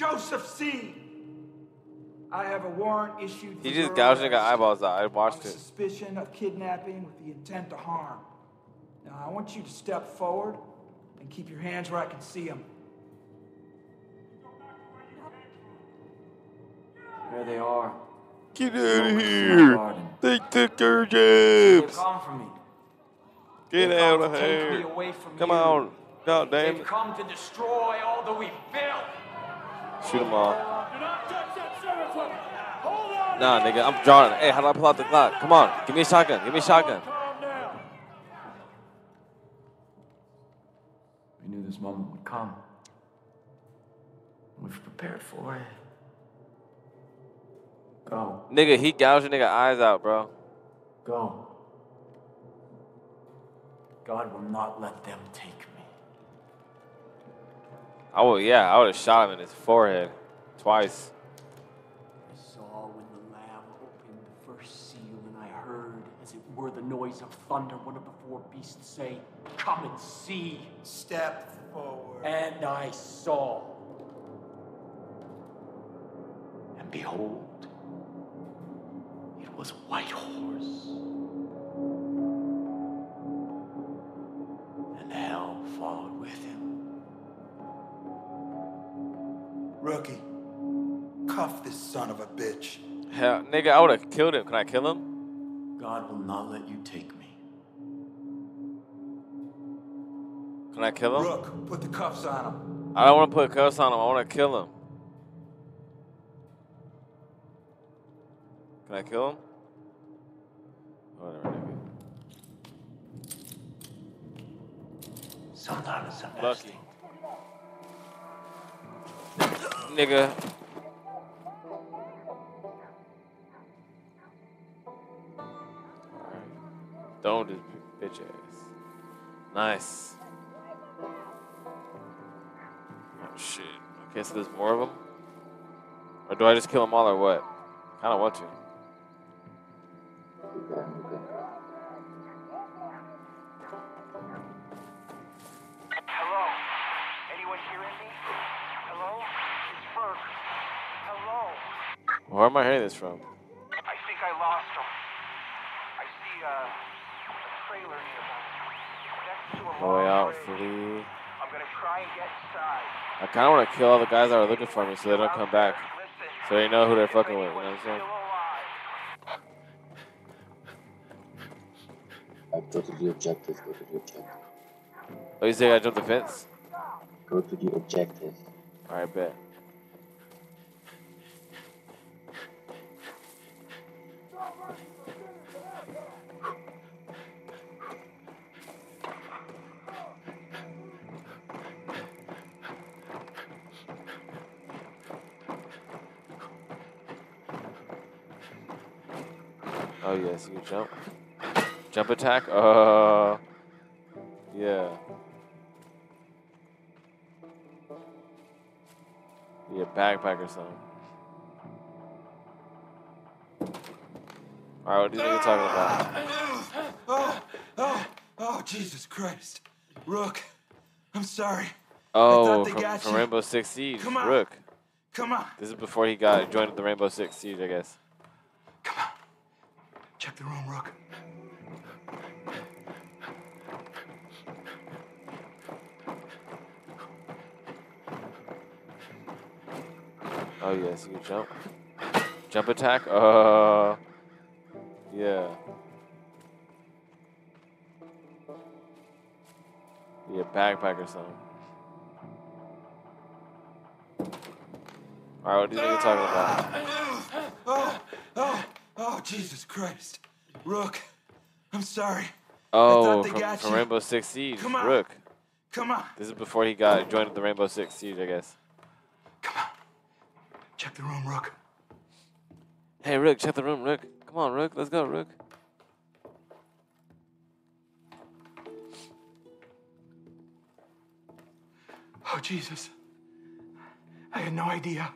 Joseph C. I have a warrant issued. He just your gouged nigga arrest eyeballs out. I on watched it. Suspicion of kidnapping with the intent to harm. Now I want you to step forward and keep your hands where I can see them. There they are. Get out of here. They took their They've jobs. come for me. Get out of here. me away Come you. on. God damn They've it. come to destroy all that we've built. Shoot them all. Nah, nigga, I'm drawing. Hey, how do I pull out the clock? Come on. Give me a shotgun. Give me a shotgun. We knew this moment would come. We've prepared for it. Go. Nigga, he gouged your nigga eyes out, bro. Go. God will not let them take. I would, yeah, I would have shot him in his forehead twice. I saw when the Lamb opened the first seal, and I heard, as it were the noise of thunder, one of the four beasts say, Come and see. Step forward. And I saw. And behold, it was a white horse. This son of a bitch. Hell, nigga, I would have killed him. Can I kill him? God will not let you take me. Can I kill him? Rook, put the cuffs on him. I don't want to put cuffs on him. I want to kill him. Can I kill him? Whatever, nigga. Sometimes it's the Lucky. Nigga. Don't this bitch ass. Nice. Oh shit. Okay, so there's more of them? Or do I just kill them all or what? I Kinda want to. Hello? Anyone hearing me? Hello? It's Ferg. Hello? Where am I hearing this from? Next to a All the way out, free. I'm gonna try and get inside. I kind of want to kill all the guys that are looking for me so they don't come back. So they know who they're fucking with, you know what I'm saying? I go to the objective, go to the objective. Oh, you say I jumped the fence? Go to the objective. Alright, bet. Oh yes, you jump. Jump attack? Uh yeah. Be a backpack or something. Alright, what do you think you're talking about? Oh, oh, oh, Jesus Christ. Rook, I'm sorry. Oh, from, from. Rainbow Six Siege. Come on. Rook. Come on, This is before he got joined the Rainbow Six Siege, I guess. Check the room, Rook. Oh yes, you jump. Jump attack? Uh yeah. Be a backpack or something. Alright, what do you think you're talking about? Oh, Jesus Christ. Rook, I'm sorry. Oh, from, from. Rainbow Six Siege. Come on. Rook. Come on, This is before he got joined the Rainbow Six Siege, I guess. come on. Check the room, Rook. Hey, Rook, check the room, Rook. Come on, Rook. Let's go, Rook. Oh, Jesus. I had no idea.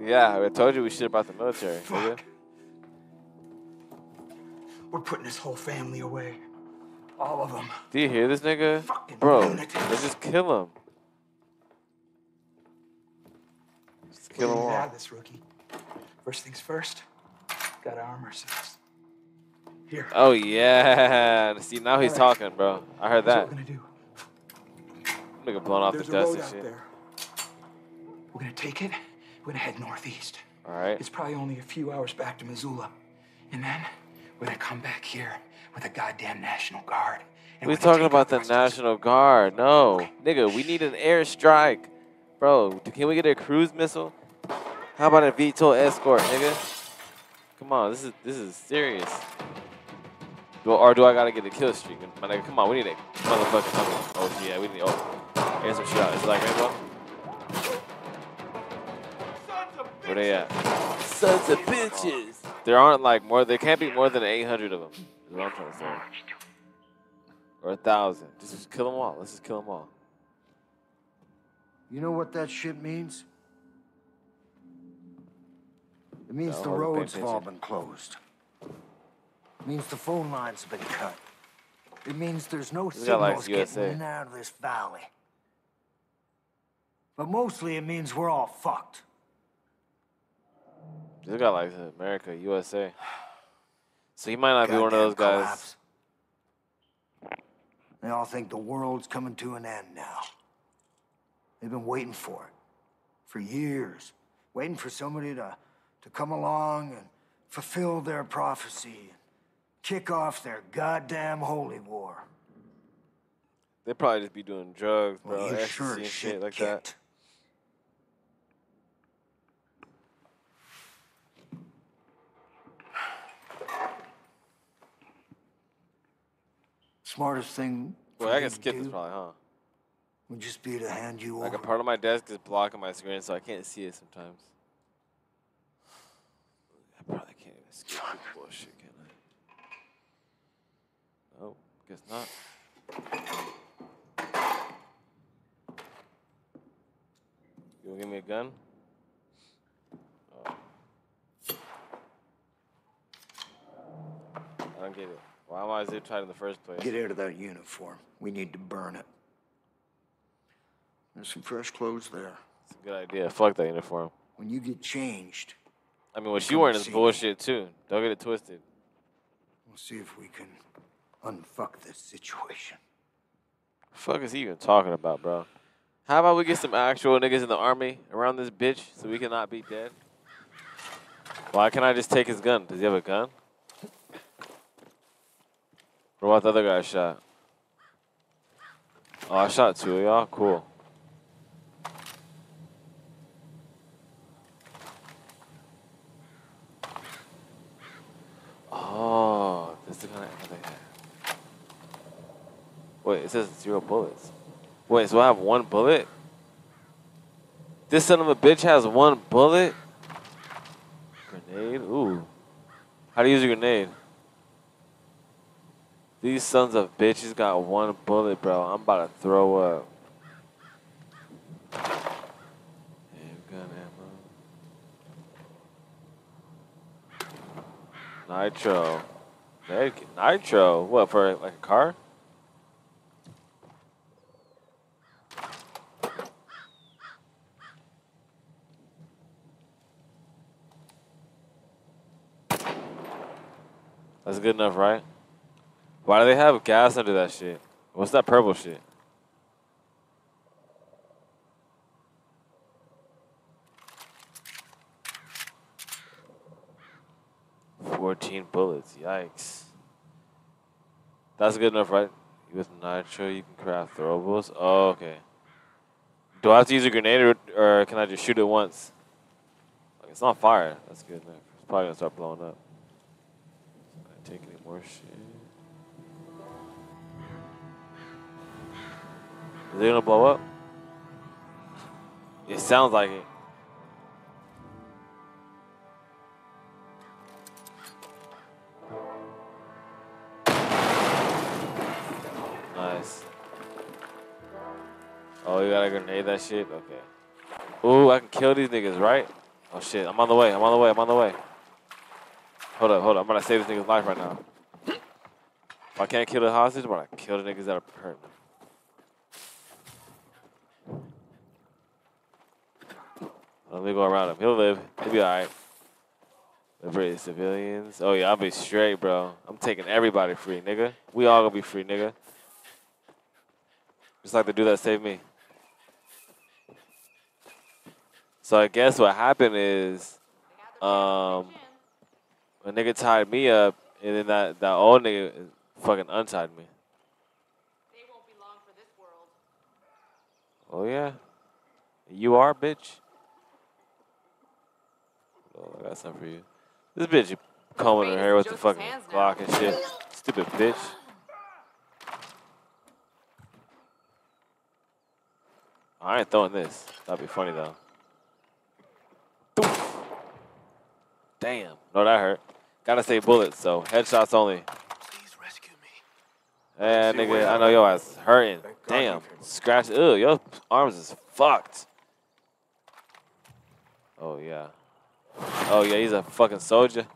Yeah, I told you we shit about the military. Fuck. We're putting this whole family away. All of them. Do you hear this nigga? Fucking Bro, let's just kill him. Just kill Get all. out of this, rookie. First things first, gotta arm ourselves. Here. Oh yeah. See now he's Alright. talking, bro. I heard That's that. what we're gonna do. Nigga blowing off There's the dust and shit. there. We're gonna take it. We're gonna head northeast. All right. It's probably only a few hours back to Missoula. And then we're gonna come back here with a goddamn National Guard. And We we're talking about the rest of this- National Guard. No, nigga, we need an airstrike, bro. Can we get a cruise missile? How about a VTOL escort, nigga? Come on, this is this is serious. Do, or do I gotta get a kill streak? My nigga, come on, we need a motherfucking. Oh yeah, we need. Oh, here's some shit out. Is it like rainbow? Where they at? Sons of bitches. There aren't like more. There can't be more than 800 of them. Is what I'm trying to say. Or a thousand. Just, just kill them all. Let's just kill them all. You know what that shit means? It means No, the I wasn't paying roads have all been closed. It means the phone lines have been cut. It means there's no This signals getting USA. in and out of this valley. But mostly it means we're all fucked. This guy likes America, USA. So he might not be one of those guys. collapse. They all think the world's coming to an end now. They've been waiting for it for years, waiting for somebody to, to come along and fulfill their prophecy and kick off their goddamn holy war. They'd probably just be doing drugs, Well, bro. you ecstasy sure shit shit like that. Smartest thing Well, I can to skip this probably, huh? would just be to hand you Like a part of my desk is blocking my screen, so I can't see it sometimes. I probably can't even skip this bullshit, can I? Oh, guess not. You wanna give me a gun? Oh. I don't get it. Why am I zip tied in the first place? Get out of that uniform. We need to burn it. There's some fresh clothes there. It's a good idea. Fuck that uniform. When you get changed, I mean, what you wearing is bullshit too. Don't get it twisted. we'll see if we can unfuck this situation. Fuck is he even talking about, bro? How about we get some actual niggas in the army around this bitch so we cannot be dead? Why can't I just take his gun? Does he have a gun? What about the other guy shot? Oh, I shot two of y'all. Cool. Oh, this is the kind of ammo they have. Wait, it says zero bullets. Wait, so I have one bullet? This son of a bitch has one bullet? Grenade? Ooh. How do you use a grenade? These sons of bitches got one bullet, bro. I'm about to throw up. Handgun ammo. Nitro. Nitro? What, for like a car? That's good enough, right? Why do they have gas under that shit? What's that purple shit? Fourteen bullets. Yikes. That's good enough, right? With nitro, you can craft throwables. Oh, okay. Do I have to use a grenade, or, or can I just shoot it once? Like, it's not fire. That's good enough. It's probably gonna start blowing up. I take any more shit? Is it gonna blow up? It sounds like it. Nice. Oh, you gotta grenade that shit? Okay. Ooh, I can kill these niggas, right? Oh shit, I'm on the way, I'm on the way, I'm on the way. Hold up, hold up, I'm gonna save this nigga's life right now. If I can't kill the hostage, I'm gonna kill the niggas that are hurt Let me go around him. He'll live. He'll be alright. Liberate civilians. Oh yeah, I'll be straight, bro. I'm taking everybody free, nigga. We all gonna be free, nigga. Just like the dude that saved me. So I guess what happened is, um, a nigga tied me up, and then that that old nigga fucking untied me. They won't be long for this world. Oh yeah, you are bitch. Oh, I got something for you. This bitch combing her hair with the Joseph's fucking hands now. And shit. Stupid bitch. I ain't throwing this. That'd be funny though. Doof. Damn. No, that hurt. Gotta save bullets, so headshots only. Eh, Please rescue me. Yeah, See nigga. I know your ass hurting. Thank God you Damn. came. Scratch. Ugh, your arms is fucked. Oh, yeah. Oh, yeah, he's a fucking soldier.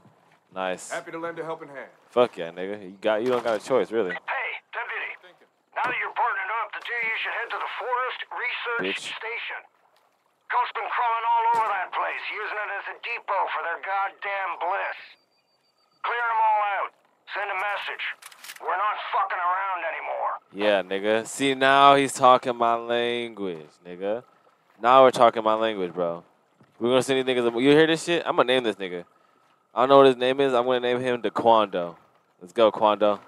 Nice. Happy to lend a helping hand. Fuck yeah, nigga. You got, you don't got a choice, really. Hey, deputy. Now that you're partnered up, the two of you should head to the Forest Research Bitch. Station. Coast's been crawling all over that place, using it as a depot for their goddamn bliss. Clear them all out. Send a message. We're not fucking around anymore. Yeah, nigga. See, now he's talking my language, nigga. Now we're talking my language, bro. We're gonna send these niggas. You hear this shit? I'm gonna name this nigga. I don't know what his name is. I'm gonna name him DeQuando. Let's go, Quando.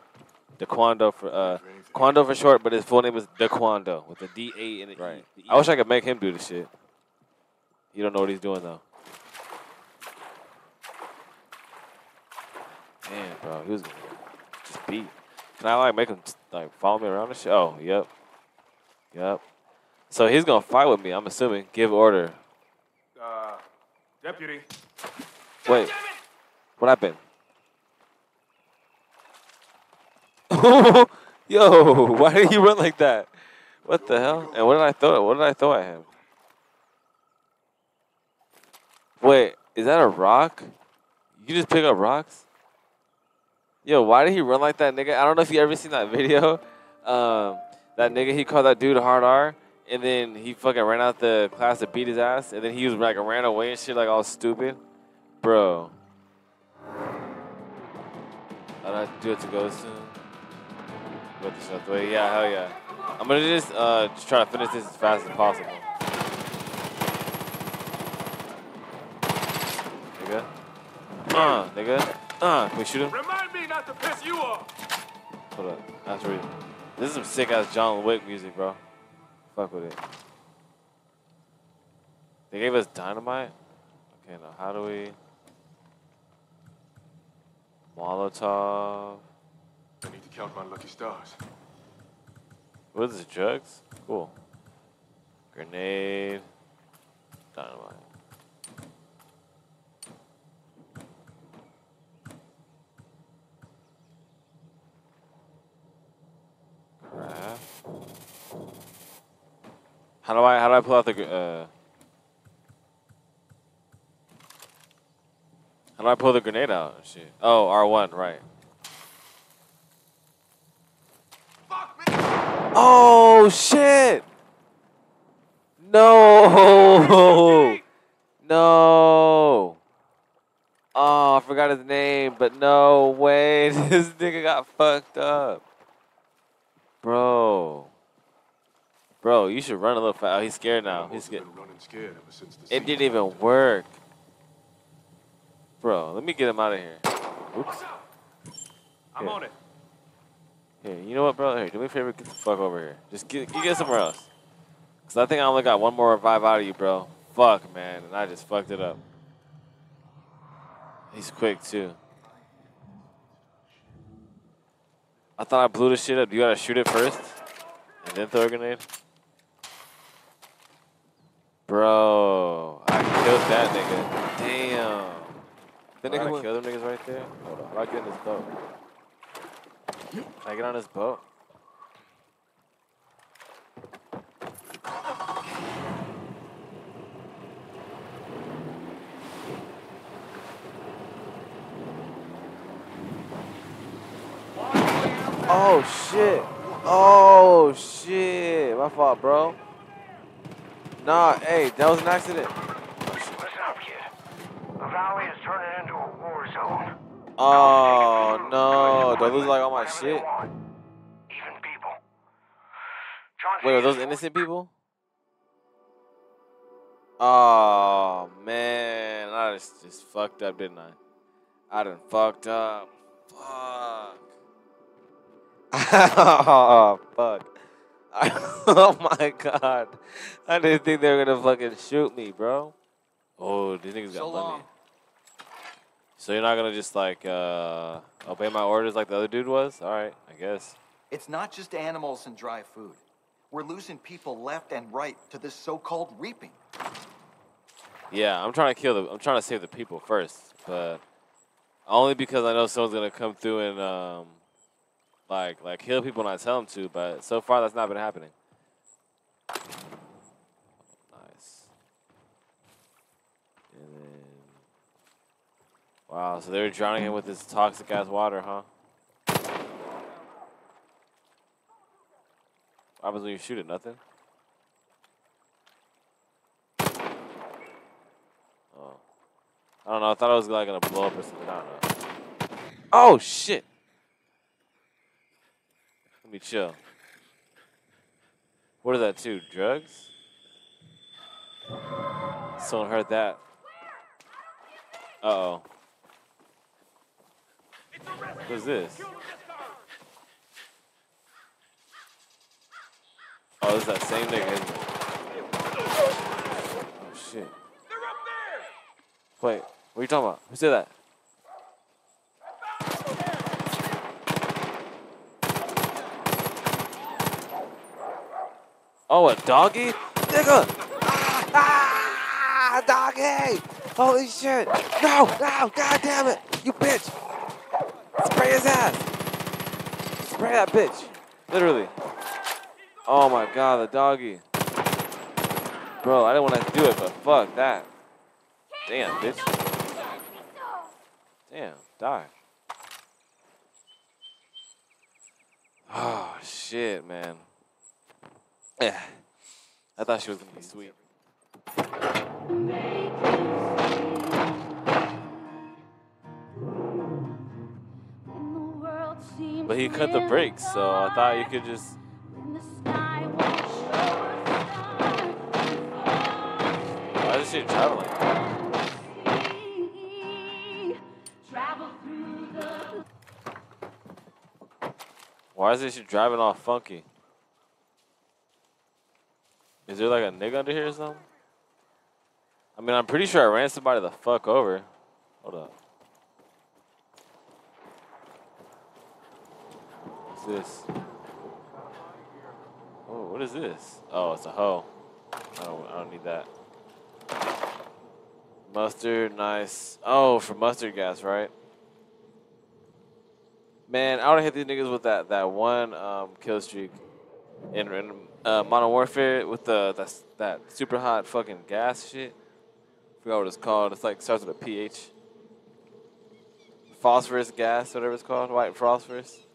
DeQuando for uh, Quando for short, but his full name is DeQuando with a D A and an right. E. I wish I could make him do the shit. He don't know what he's doing though. Damn, bro, he was gonna just beat. Can I like make him like follow me around the show? Oh, yep, yep. So he's gonna fight with me. I'm assuming. Give order. Uh, deputy. Wait, what happened? Yo, why did he run like that? What the hell? And what did I throw? What did I throw at him? Wait, is that a rock? You just pick up rocks? Yo, why did he run like that, nigga? I don't know if you ever seen that video. Um, that nigga, he called that dude hard R, and then he fucking ran out the class to beat his ass, and then he was like ran away and shit, like all stupid, bro. I don't have to do it to go soon. Go this other way. Yeah, hell yeah. I'm gonna just uh just try to finish this as fast as possible. Nigga. Uh, nigga. Uh, can we shoot him? Remind me not to piss you off. Hold up. That's real. This is some sick ass John Wick music, bro. Fuck with it. They gave us dynamite? Okay, now how do we. Molotov. I need to count my lucky stars. What is this, drugs? Cool. Grenade. Dynamite. How do I how do I pull out the uh How do I pull the grenade out? Shit. Oh, R1, right. Oh shit! No! No! Oh, I forgot his name, but no way. This nigga got fucked up. Bro. Bro, you should run a little fast. Oh, he's scared now. He's I've scared. been running scared ever since the It didn't even work. Bro, let me get him out of here. Oops. I'm on it. Here, you know what, bro? Here, do me a favor, get the fuck over here. Just get, you get somewhere else. Cause I think I only got one more revive out of you, bro. Fuck, man, and I just fucked it up. He's quick too. I thought I blew the shit up. You gotta shoot it first, and then throw a grenade. Bro, I killed that nigga. Damn. The nigga I killed them niggas right there. Hold on, how do I get in this boat? Can I get on this boat? Oh shit. Oh shit. My fault, bro. Nah, hey, that was an accident. Listen up, kid. The valley is turning into a war zone. Oh, no. Don't lose, like, all my shit. Even people. Wait, are those innocent people? Oh, man. I just, just fucked up, didn't I? I done fucked up. Fuck. oh, fuck. oh my god. I didn't think they were gonna fucking shoot me, bro. Oh, these niggas got So money. long. So you're not gonna just like uh obey my orders like the other dude was? Alright, I guess. It's not just animals and dry food. We're losing people left and right to this so-called reaping. Yeah, I'm trying to kill the. I'm trying to save the people first, but only because I know someone's gonna come through and um, like like kill people when I tell them to. But so far, that's not been happening. Nice. And then, wow, so they were drowning him with this toxic ass water, huh? What happens when you shoot it? Nothing. Oh. I don't know. I thought it was like gonna blow up or something. I don't know. Oh shit. Me chill. What is that too? Drugs? Someone heard that. Uh oh. What's this? Oh, it's that same nigga, isn't it? Oh shit. Wait, what are you talking about? Who said that? Oh, a doggy? Nigga! Ah, ah, doggy! Holy shit! No, no, god damn it! You bitch! Spray his ass! Spray that bitch! Literally. Oh my god, the doggy. Bro, I didn't want to do it, but fuck that. Damn, bitch. Damn, die. Oh, shit, man. Yeah. I thought she was going to be sweet. But he cut the brakes, so I thought you could just. Why is she traveling? Why is shit driving all funky? Is there like a nigga under here or something? I mean, I'm pretty sure I ran somebody the fuck over. Hold up. What's this? Oh, what is this? Oh, it's a hoe. I don't, I don't need that. Mustard, nice. Oh, for mustard gas, right? Man, I would have hit these niggas with that that one um, kill streak in, in uh, Modern Warfare with the that that super hot fucking gas shit. Forgot what it's called. It's like starts with a PH. Phosphorus gas, whatever it's called, white phosphorus.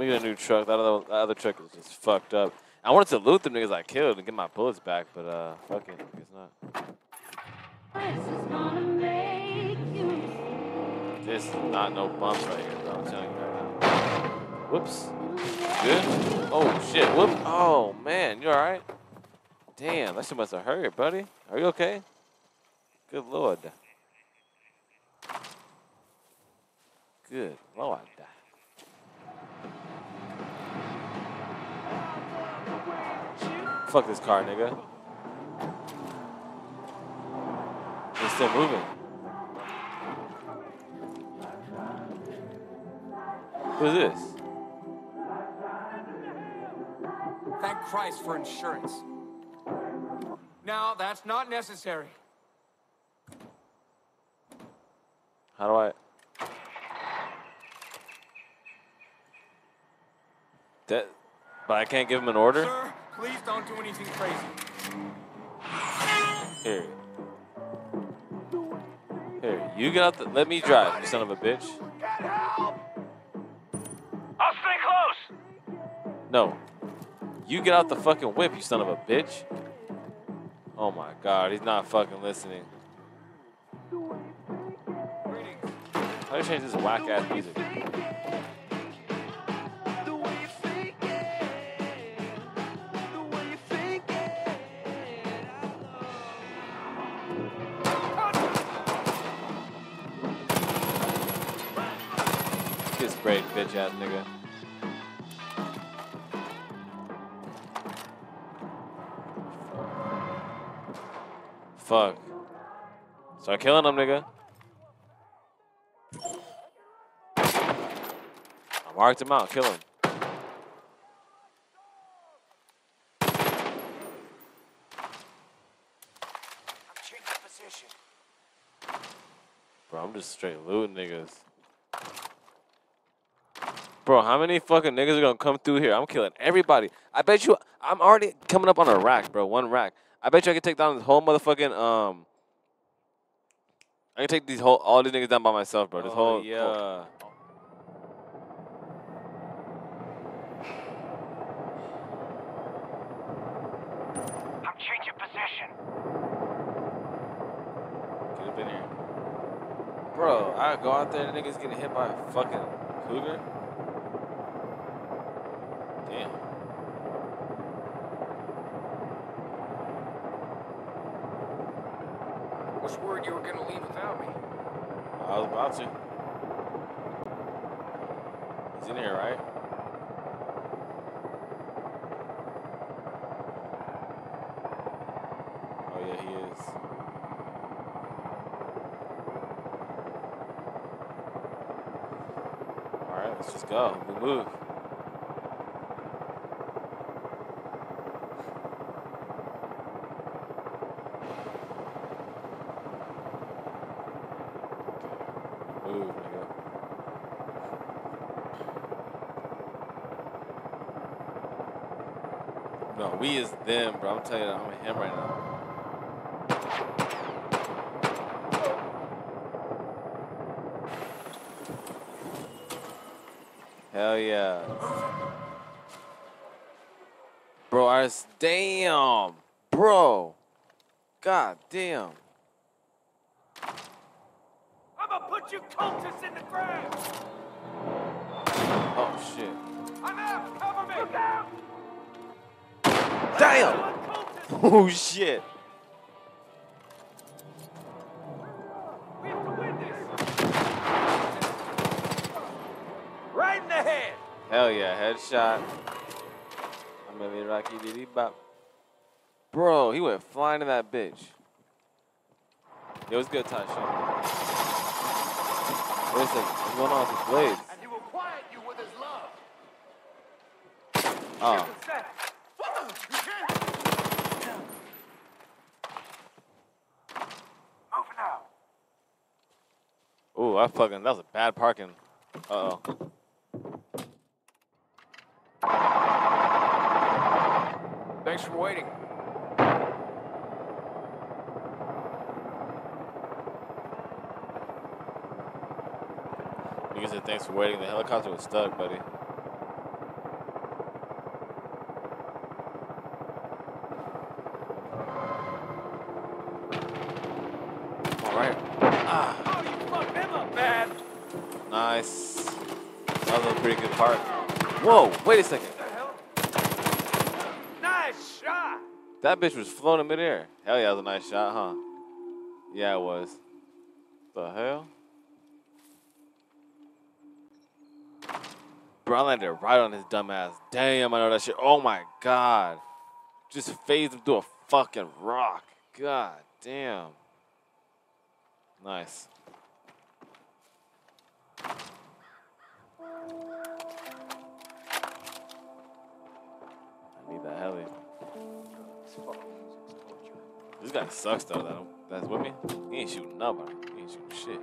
Me get a new truck. That other, that other truck is just fucked up. I wanted to loot them niggas I killed and get my bullets back, but uh, fuck it, I guess not. This is not no bumps right here, bro. I'm telling you right now. Whoops. Good. Oh shit. Whoop. Oh man, you all right? Damn, that shit must have hurt, buddy. Are you okay? Good lord. Good lord. Fuck this car, nigga. It's still moving. Who's this? Thank Christ for insurance. Now, that's not necessary. How do I? That, but I can't give him an order. Sir, please don't do anything crazy. Here. Here, you get out the. Let me drive, you son of a bitch. I'll stay close. No. You get out the fucking whip, you son of a bitch. Oh my god, he's not fucking listening. How do you change this whack ass music? Sprayed, bitch ass nigga. Fuck. Start killing him, nigga. I marked him out. Kill him. I'm changing position. Bro, I'm just straight looting niggas. Bro, how many fucking niggas are gonna come through here? I'm killing everybody. I bet you I'm already coming up on a rack, bro. One rack. I bet you I can take down this whole motherfucking um I can take these whole all these niggas down by myself, bro. This whole yeah. I'm changing position. Get up in here. Bro, I go out there and niggas getting hit by a fucking cougar. Damn. Was worried you were gonna leave without me. I was about to. He's in here, right? Oh yeah, he is. All right, let's just go. We move. Move, nigga. We is them, bro. I'm telling you, I'm him right now. Hell yeah. Bro, I was, damn. Bro. God damn. Oh shit. We have to win this. Right in the head. Hell yeah, headshot. I'm a Rocky Diddy Bop. Bro, he went flying in that bitch. It was good touch. Wait a second, what's going on with his blades? And he will quiet you with his love. Oh, Move now. ooh, I fucking, that was a bad parking. Uh oh. Thanks for waiting. Nigga said thanks for waiting. The helicopter was stuck, buddy. All right. Ah. Oh, you fucked him up bad. Nice. That was a pretty good part. Whoa, wait a second. Nice shot. That bitch was floating in midair. Hell yeah, that was a nice shot, huh? Yeah, it was. The hell? Bro, I landed right on his dumb ass. Damn, I know that shit. Oh my god. Just phased him through a fucking rock. God damn. Nice. I need that heli. This guy sucks though. That that's with me. He ain't shooting nobody. He ain't shooting shit.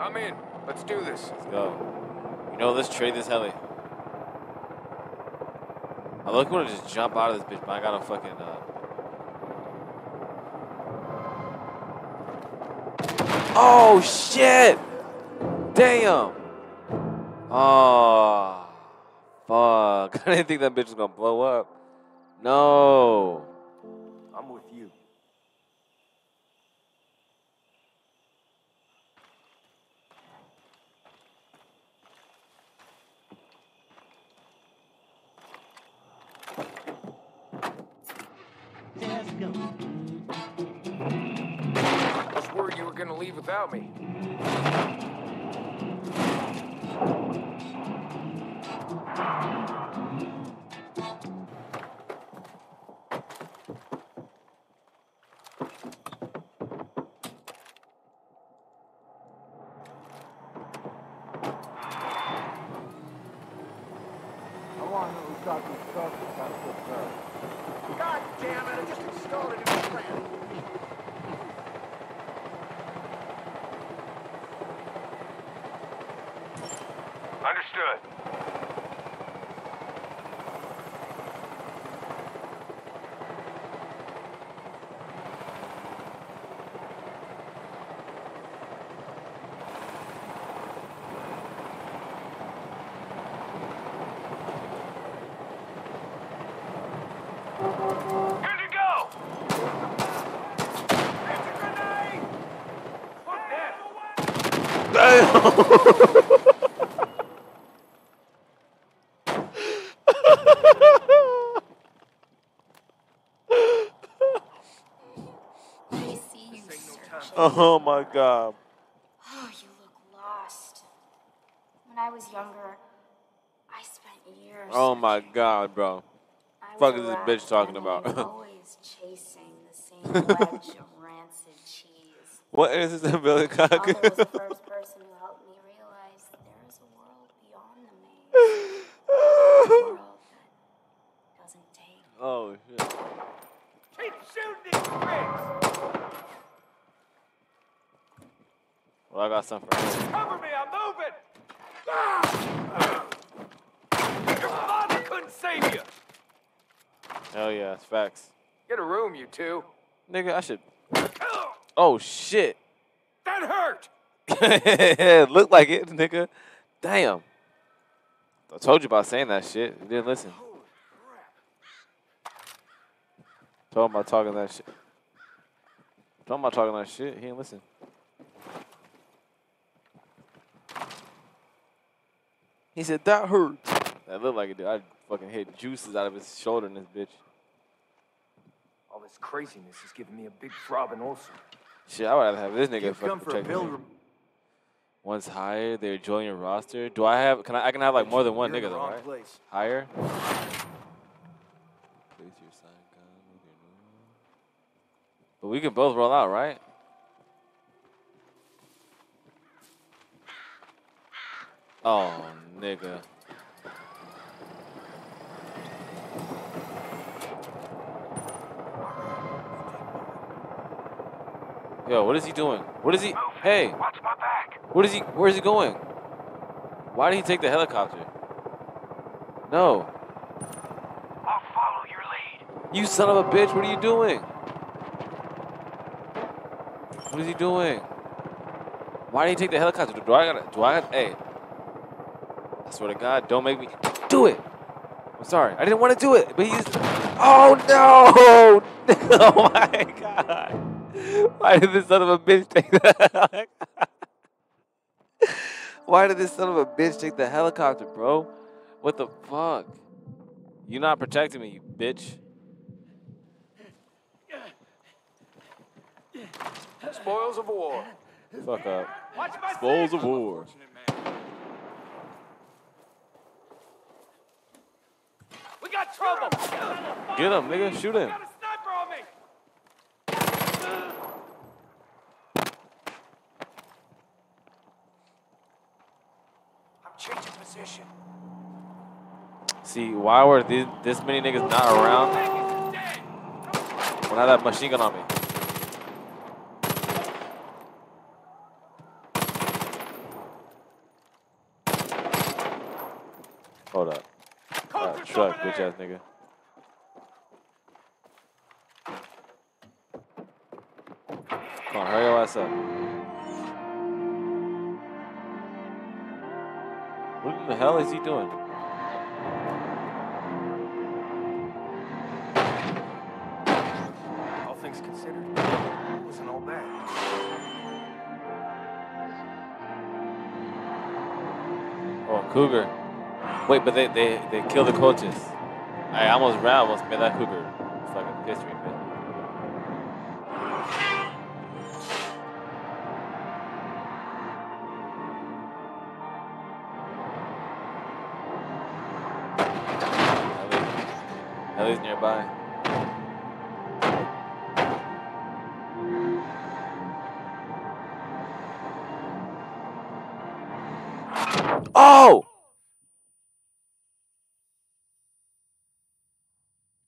I'm in. Let's do this. Let's go. You know, let's trade this heli. I look want to just jump out of this bitch, but I gotta fucking uh. Oh shit! Damn! Oh, fuck! I didn't think that bitch was gonna blow up. No. I'm with you. I was worried you were gonna leave without me. I want to know who got these stuff that's good stuff. God damn it, I just installed a new plan. Understood. Good to go! I see you searching. Oh my god. Oh, you look lost. When I was younger, I spent years. Oh my god, bro. I Fuck is this bitch talking about? always chasing the same wedge of rancid cheese. What is this Billy Mama was the Cock? first person who helped me realize there is a world beyond the maze. A world that doesn't take oh shit. Keep shooting these pigs! Well, I got something for him. Cover me, I'm moving! Ah! Your father couldn't save you! Hell yeah, it's facts. Get a room, you two. Nigga, I should. Oh shit. That hurt! it looked like it, nigga. Damn. I told you about saying that shit. You didn't listen. Told him about talking that shit. Told him about talking that shit. He didn't listen. He said, that hurts. That looked like it did. I fucking hit juices out of his shoulder in this bitch. All this craziness is giving me a big throbbing ulcer. Shit, I would rather have this nigga You've fucking come for protect me. pilgrim. One's higher, they're joining your roster. Do I have? Can I? I can have like more than one You're nigga though, right? place. Higher. Place your sign gun with your new- But we can both roll out, right? Oh, nigga. Yo, what is he doing? What is he? Hey, Watch my back. what is he? Where is he going? Why did he take the helicopter? No. I'll follow your lead. You son of a bitch, what are you doing? What is he doing? Why did he take the helicopter? Do I gotta, do I gotta, hey. I swear to God, don't make me do it. I'm sorry, I didn't want to do it, but he's, oh no! Oh my God. Why did this son of a bitch take the Why did this son of a bitch take the helicopter, bro? What the fuck? You're not protecting me, you bitch. Spoils of war. Fuck up. Spoils of war. We got trouble! Get him, nigga. Shoot him. Got a sniper on me! I'm changing position. See, why were these, this many niggas not around when I had that machine gun on me? bitch ass nigga. Come on, hurry your ass up. What the hell is he doing? All things considered, it wasn't all bad. Oh, cougar. Wait, but they they they killed the coaches. I almost ran, almost made that cougar fucking piss me, man. Ellie's, Ellie's nearby.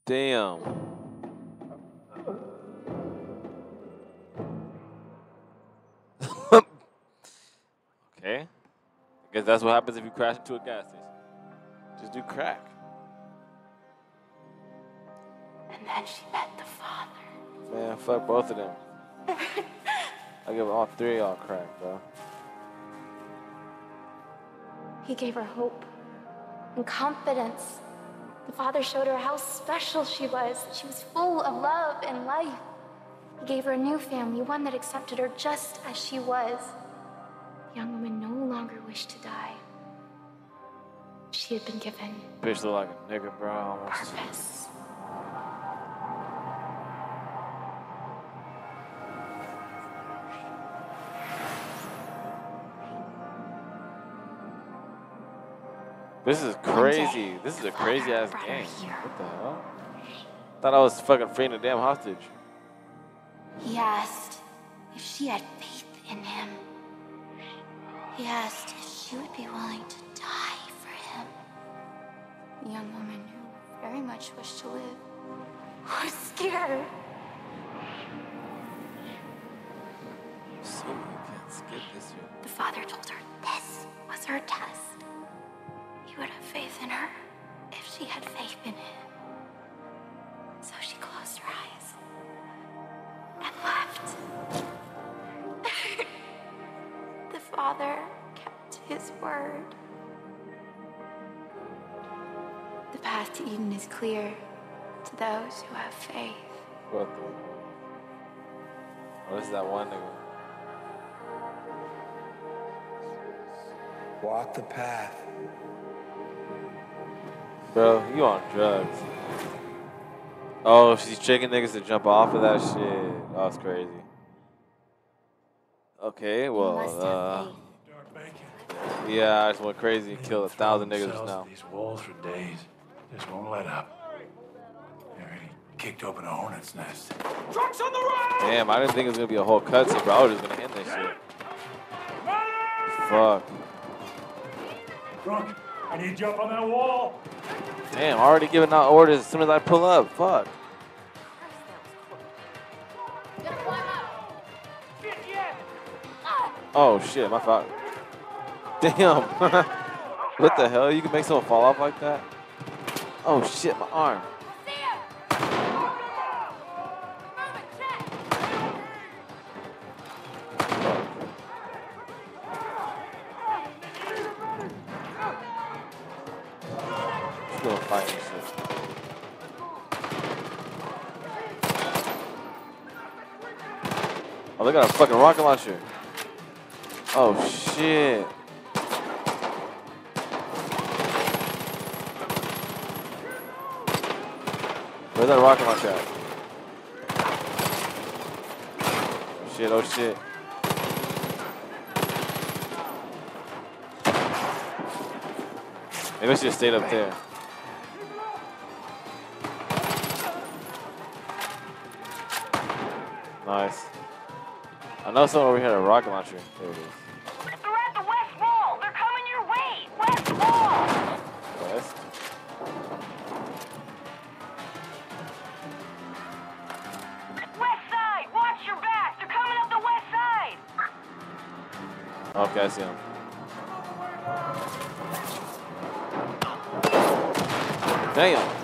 Damn. okay. I guess that's what happens if you crash into a gas station. Just do crack. And then she met the father. Man, fuck both of them. I give all three of y'all crack, bro. He gave her hope and confidence. The father showed her how special she was. She was full of love and life. He gave her a new family, one that accepted her just as she was. The young woman no longer wished to die. She had been given Bitch look like a nigga, bro. Almost. purpose. This is crazy. This is a crazy ass game. What the hell? Thought I was fucking freeing a damn hostage. He asked if she had faith in him. He asked if she would be willing to die for him. The young woman who very much wished to live was scared. So you can't skip this year. The father told her this was her test. Word. The path to Eden is clear to those who have faith. What the? What is that one nigga? Walk the path. Bro, you on drugs. Oh, she's tricking niggas to jump off of that shit. That's crazy. Okay, well, uh, yeah, I just went crazy and killed a thousand niggas just now. These walls for days just won't let up. They already kicked open a hornet's nest. Trucks on the road! Damn, I didn't think it was gonna be a whole cutscene, bro. I was just gonna end this shit. Fuck. Drunk, I need you up on that wall. Damn, already giving out orders as soon as I pull up. Fuck. Oh shit, my fault. Damn. what the hell? You can make someone fall off like that? Oh shit, my arm. Oh, they got a fucking rocket launcher. Oh shit. Where's that rocket launcher at? Oh shit, oh shit. Maybe I should have stayed up there. Nice. I know someone over here had a rocket launcher. There it is. I. Damn.